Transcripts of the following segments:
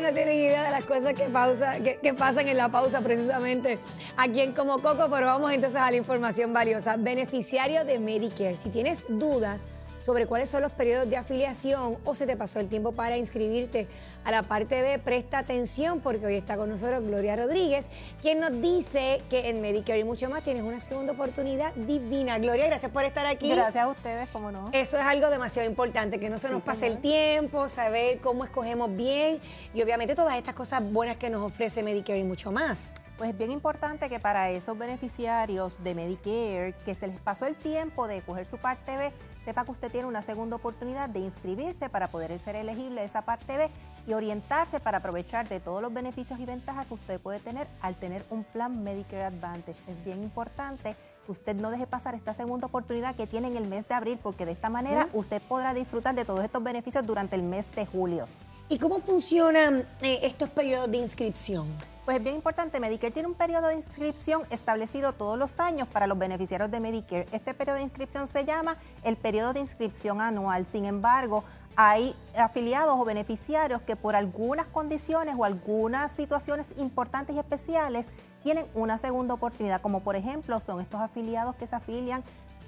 no tienen idea de las cosas que, pausa, que, pasan en la pausa precisamente aquí en Como Coco, pero vamos entonces a la información valiosa. Beneficiario de Medicare, si tienes dudas sobre cuáles son los periodos de afiliación o se te pasó el tiempo para inscribirte a la parte de presta atención porque hoy está con nosotros Gloria Rodríguez, quien nos dice que en Medicare y mucho más tienes una segunda oportunidad divina. Gloria, gracias por estar aquí. Gracias a ustedes, cómo no. Eso es algo demasiado importante, que no se nos pase el tiempo, saber cómo escogemos bien y obviamente todas estas cosas buenas que nos ofrece Medicare y mucho más. Pues es bien importante que para esos beneficiarios de Medicare que se les pasó el tiempo de coger su parte B, sepa que usted tiene una segunda oportunidad de inscribirse para poder ser elegible de esa parte B y orientarse para aprovechar de todos los beneficios y ventajas que usted puede tener al tener un plan Medicare Advantage. Es bien importante que usted no deje pasar esta segunda oportunidad que tiene en el mes de abril, porque de esta manera usted podrá disfrutar de todos estos beneficios durante el mes de julio. ¿Y cómo funcionan eh, estos periodos de inscripción? Pues es bien importante, Medicare tiene un periodo de inscripción establecido todos los años para los beneficiarios de Medicare. Este periodo de inscripción se llama el periodo de inscripción anual. Sin embargo, hay afiliados o beneficiarios que por algunas condiciones o algunas situaciones importantes y especiales tienen una segunda oportunidad, como por ejemplo son estos afiliados que se afilian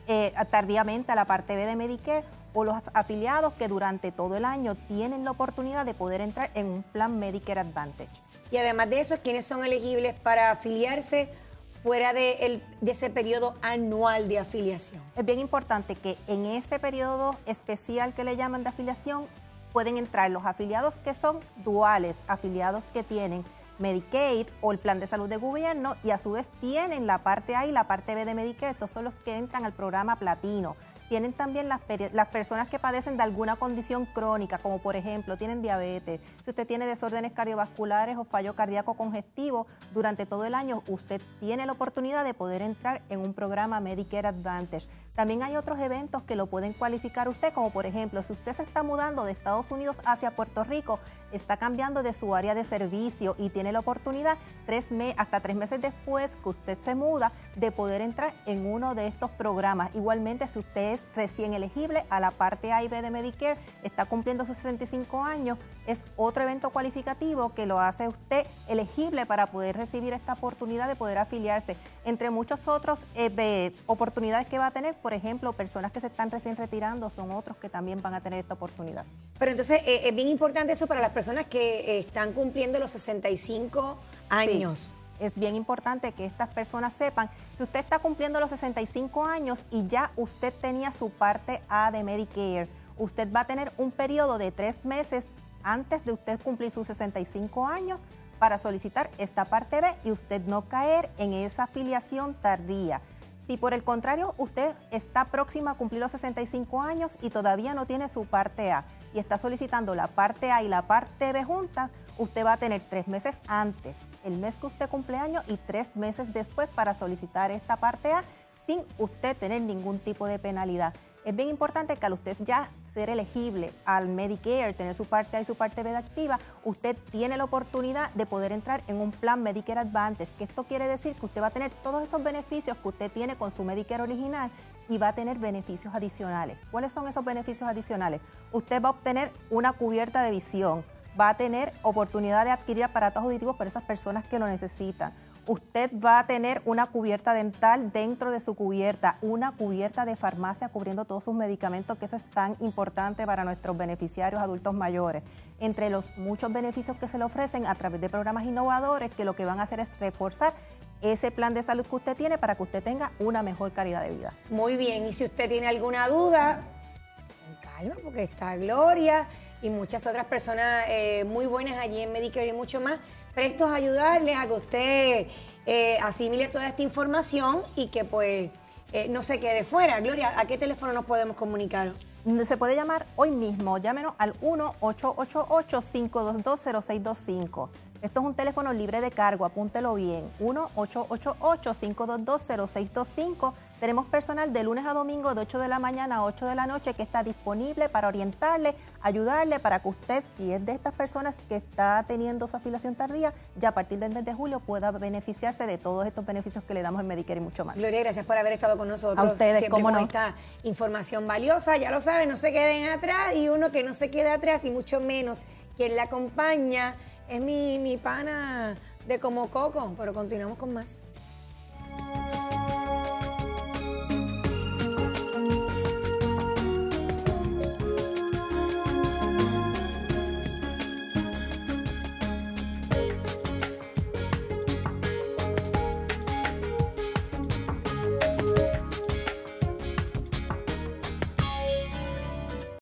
eh, tardíamente a la parte B de Medicare o los afiliados que durante todo el año tienen la oportunidad de poder entrar en un plan Medicare Advantage. Y además de eso, ¿quiénes son elegibles para afiliarse fuera de, ese periodo anual de afiliación? Es bien importante que en ese periodo especial que le llaman de afiliación pueden entrar los afiliados que son duales, afiliados que tienen Medicaid o el plan de salud de gobierno y a su vez tienen la parte A y la parte B de Medicare. Estos son los que entran al programa platino tienen también las, las personas que padecen de alguna condición crónica, como por ejemplo tienen diabetes, si usted tiene desórdenes cardiovasculares o fallo cardíaco congestivo, durante todo el año usted tiene la oportunidad de poder entrar en un programa Medicare Advantage. También hay otros eventos que lo pueden cualificar usted, como por ejemplo, si usted se está mudando de Estados Unidos hacia Puerto Rico, está cambiando de su área de servicio y tiene la oportunidad tres hasta tres meses después que usted se muda de poder entrar en uno de estos programas. Igualmente, si usted es recién elegible a la parte A y B de Medicare, está cumpliendo sus 65 años, es otro evento cualificativo que lo hace usted elegible para poder recibir esta oportunidad de poder afiliarse, entre muchos otros eh, oportunidades que va a tener por ejemplo, personas que se están recién retirando son otros que también van a tener esta oportunidad. Pero entonces eh, es bien importante eso para las personas que eh, están cumpliendo los 65 años. es bien importante que estas personas sepan, si usted está cumpliendo los 65 años y ya usted tenía su parte A de Medicare, usted va a tener un periodo de tres meses antes de usted cumplir sus 65 años para solicitar esta parte B y usted no caer en esa afiliación tardía. Si por el contrario usted está próxima a cumplir los 65 años y todavía no tiene su parte A y está solicitando la parte A y la parte B juntas, usted va a tener tres meses antes, el mes que usted cumple años y tres meses después para solicitar esta parte A sin usted tener ningún tipo de penalidad. Es bien importante que al usted ya ser elegible al Medicare, tener su parte A y su parte B activa, usted tiene la oportunidad de poder entrar en un plan Medicare Advantage, que esto quiere decir que usted va a tener todos esos beneficios que usted tiene con su Medicare original y va a tener beneficios adicionales. ¿Cuáles son esos beneficios adicionales? Usted va a obtener una cubierta de visión, va a tener oportunidad de adquirir aparatos auditivos para esas personas que lo necesitan usted va a tener una cubierta dental dentro de su cubierta, una cubierta de farmacia cubriendo todos sus medicamentos, que eso es tan importante para nuestros beneficiarios adultos mayores. Entre los muchos beneficios que se le ofrecen a través de programas innovadores que lo que van a hacer es reforzar ese plan de salud que usted tiene para que usted tenga una mejor calidad de vida. Muy bien, y si usted tiene alguna duda, calma, porque está Gloria y muchas otras personas eh, muy buenas allí en Medicare y mucho más, prestos a ayudarles a que usted eh, asimile toda esta información y que pues eh, no se quede fuera. Gloria, ¿a qué teléfono nos podemos comunicar? Se puede llamar hoy mismo, llámenos al 1-888-522-0625. Esto es un teléfono libre de cargo, apúntelo bien. 1-888-522-0625. Tenemos personal de lunes a domingo de 8 de la mañana a 8 de la noche que está disponible para orientarle, ayudarle para que usted, si es de estas personas que está teniendo su afiliación tardía, ya a partir del mes de julio pueda beneficiarse de todos estos beneficios que le damos en Medicare y mucho más. Gloria, gracias por haber estado con nosotros. A ustedes, siempre cómo no. esta información valiosa. Ya lo saben, no se queden atrás y uno que no se quede atrás y mucho menos quien la acompaña es mi, mi pana de como coco, pero continuamos con más.